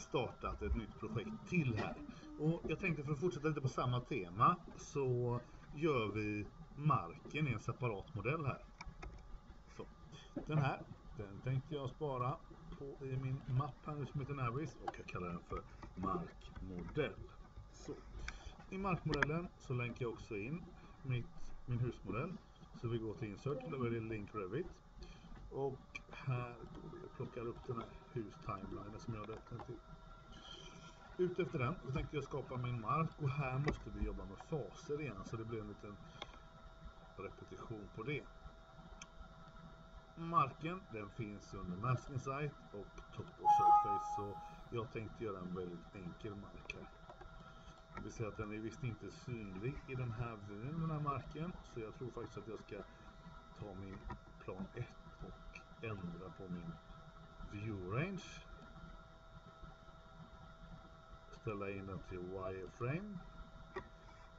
startat ett nytt projekt till här. Och jag tänkte för att fortsätta lite på samma tema så gör vi marken i en separat modell här. Så, den här, den tänkte jag spara på i min mapp här nu som heter Navis och jag kallar den för markmodell. Så, i markmodellen så länkar jag också in mitt, min husmodell. Så vi går till insert och väljer link Revit. Och här går vi och plockar upp den här hus-timelinen som jag hade döpt till. Ut efter den så tänkte jag skapa min mark och här måste vi jobba med faser igen så det blir en liten repetition på det. Marken den finns under Masking Site och Top of Surface så jag tänkte göra en väldigt enkel mark här. Det vill säga att den är visst inte synlig i den här vyn, den här marken. Så jag tror faktiskt att jag ska ta min plan 1 och ändra på min view range. Ställa in den till wireframe.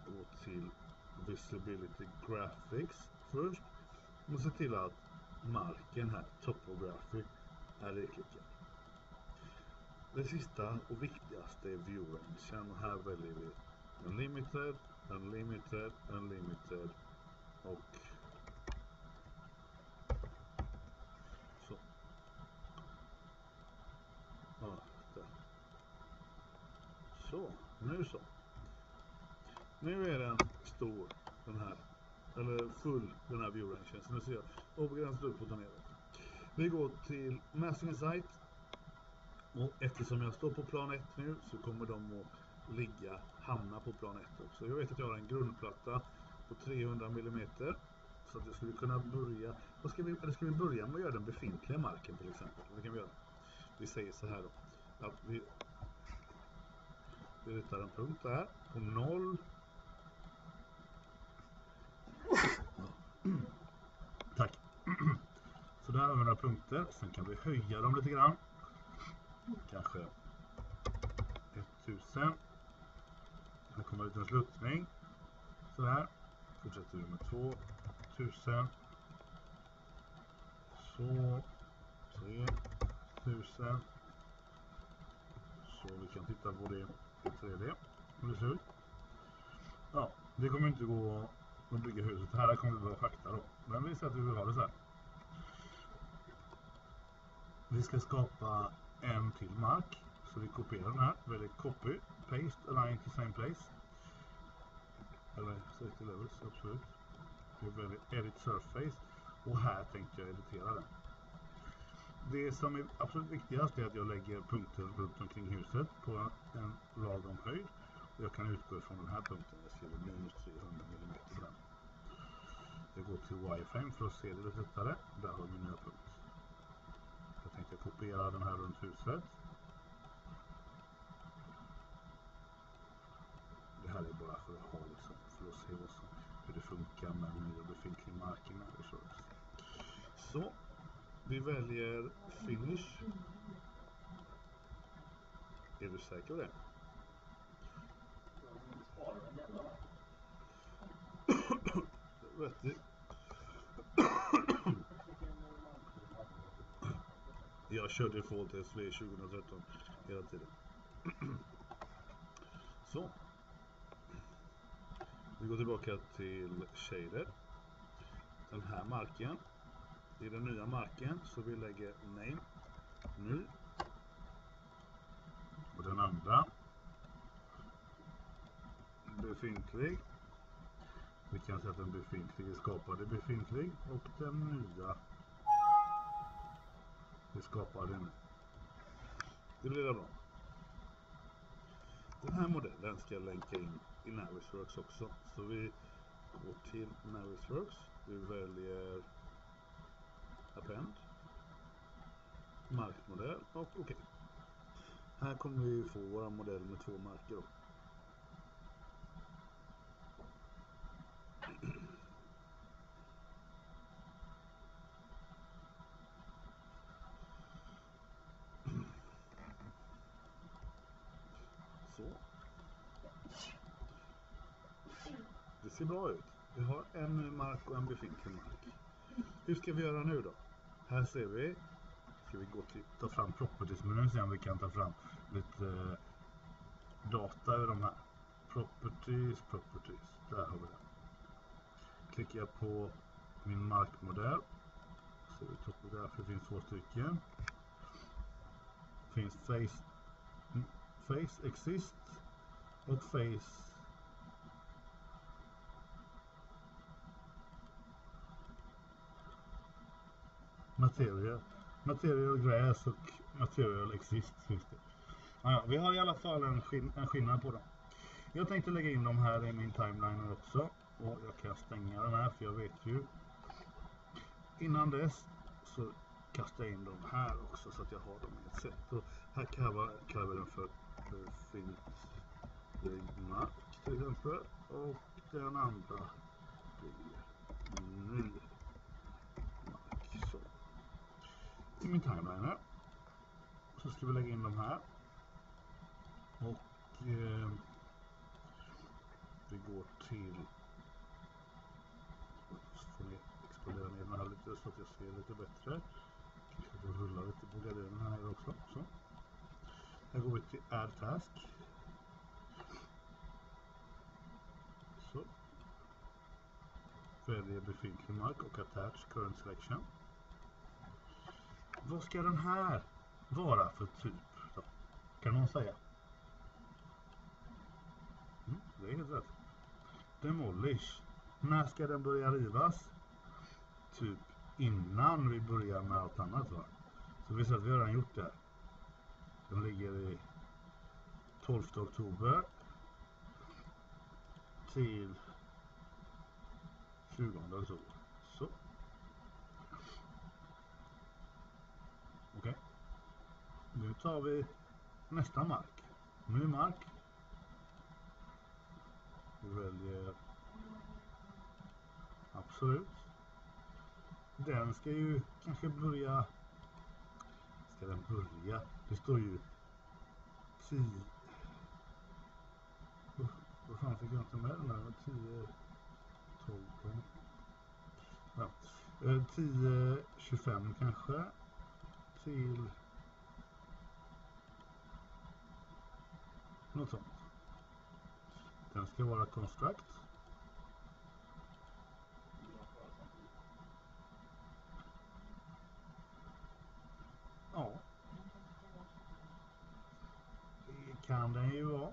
Gå till visibility graphics först. Och se till att marken här, topography, är rikligt Det sista och viktigaste är view range. Här väljer vi unlimited, unlimited, unlimited och så. Ja, där. Så, nu så. Nu är den stor, den här. Eller full, den här view rangen. Så nu ser jag obegränsat upp och ner. Vi går till Masking Site. Och eftersom jag står på plan 1 nu så kommer de att ligga, hamna på plan 1 också. Jag vet att jag har en grundplatta på 300 mm. Så att jag skulle kunna börja, vad ska vi, eller ska vi börja med att göra den befintliga marken till exempel? Det kan vi göra. Vi säger så här då. Att vi, vi ritar en punkt där på noll. Tack. Så där har vi några punkter. Sen kan vi höja dem lite grann. Kanske 1000. Här kommer en liten sluttning. Sådär. Fortsätter vi med 2000. Så. 3000. Så vi kan titta på det 3D. Hur det ser ut. Ja, det kommer inte gå att bygga huset. Här kommer vi behöva schakta då. Men vi säger att vi vill ha det så här. Vi ska skapa en till mark. Så vi kopierar den här. Väljer copy, paste, align to same place. Eller safety levels, absolut. Vi väljer edit surface. Och här tänkte jag editera den. Det som är absolut viktigast är att jag lägger punkter runt omkring huset på en lagom höjd. Och jag kan utgå från den här punkten. Jag skriver minus 300 mm på den. Jag går till wireframe för att se det lite lättare. Där har vi min nya punkt. Jag tänkte kopiera den här runt huset. Det här är bara för att ha liksom, för att se vad som, hur det funkar med nya befintliga marken. Så, vi väljer Finish. Är du säker på det? Vet? Jag kör default SV 2013 hela tiden. Så. Vi går tillbaka till shader. Den här marken. I den nya marken så vi lägger name ny. Och den andra befintlig. Vi kan säga att den befintliga skapade befintlig och den nya vi skapade nu Det blir bra. Den här modellen ska jag länka in i Navisworks också. Så vi går till Navisworks. Vi väljer Append. Markmodell och okej. Okay. Här kommer vi få vår modell med två marker. Då. Så. Det ser bra ut. Vi har en mark och en befintlig mark. Hur ska vi göra nu då? Här ser vi. Ska vi gå till, ta fram properties-menyn och se om vi kan ta fram lite eh, data över de här. Properties, properties. Där har vi den. Klickar jag på min markmodell. Ser vi topografi, det finns två stycken. Finns face, face exist och face material. Material grass och material exist finns det. Ja, vi har i alla fall en, skill en skillnad på dem. Jag tänkte lägga in dem här i min timeline också. Och jag kan stänga den här för jag vet ju. Innan dess så kastar jag in dem här också så att jag har dem i ett sätt. Och här kallar jag den för för mark till exempel. Och den andra blir ny mm mark. Så. I min timeliner. Så ska vi lägga in de här. Och eh, vi går till Så får ni explodera ner den här lite så att jag ser lite bättre. Kanske rulla lite på gardinen här också. Så. Här går vi till Add Task. Så. Väljer befintlig mark och Attach Current Selection. Vad ska den här vara för typ då? Kan någon säga? Mm, det är helt rätt. Demolish. När ska den börja rivas? Typ innan vi börjar med allt annat va? Så vi ser att vi har redan gjort det. Den ligger i 12 oktober till 20 oktober. Så. Okej. Okay. Nu tar vi nästa mark. Ny mark. Vi väljer Absolut. Den ska ju kanske börja... Ska den börja? Det står ju 10... Vad fan fick jag inte med den här? 10... 12... Ja. Eh, 10, 25 kanske. Till... Något sånt. Den ska vara construct. Ja. Det kan den ju vara.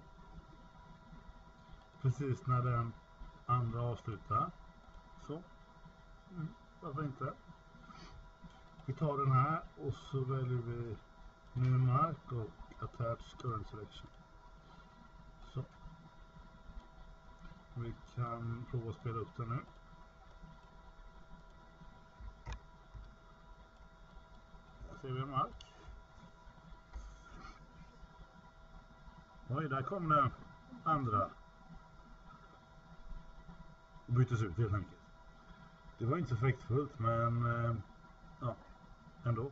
Precis när den andra avslutar. Så. Mm, varför inte? Vi tar den här och så väljer vi New mark och attach current selection. Så. Vi kan prova att spela upp den nu. Där ser vi en mark. Oj, där kom den andra. Och byttes ut helt enkelt. Det var inte så effektfullt men eh, ja, ändå.